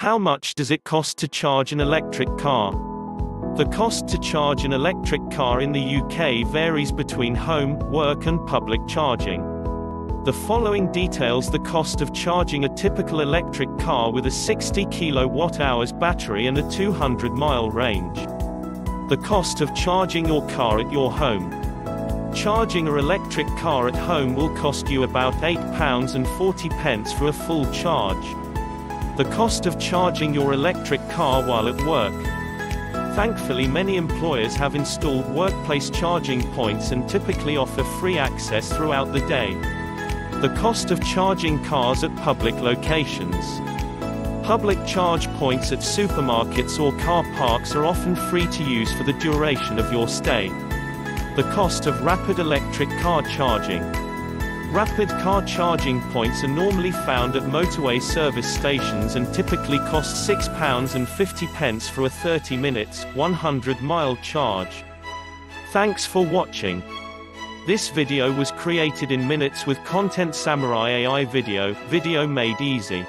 How much does it cost to charge an electric car? The cost to charge an electric car in the UK varies between home, work and public charging. The following details the cost of charging a typical electric car with a 60 kWh battery and a 200 mile range. The cost of charging your car at your home. Charging a electric car at home will cost you about £8.40 for a full charge. The cost of charging your electric car while at work. Thankfully many employers have installed workplace charging points and typically offer free access throughout the day. The cost of charging cars at public locations. Public charge points at supermarkets or car parks are often free to use for the duration of your stay. The cost of rapid electric car charging. Rapid car charging points are normally found at motorway service stations and typically cost £6.50 for a 30 minutes, 100 mile charge. Thanks for watching. This video was created in minutes with Content Samurai AI video, video made easy.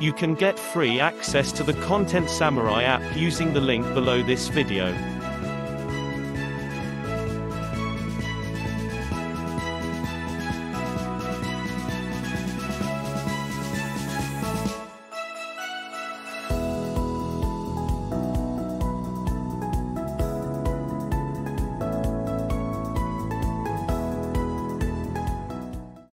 You can get free access to the Content Samurai app using the link below this video.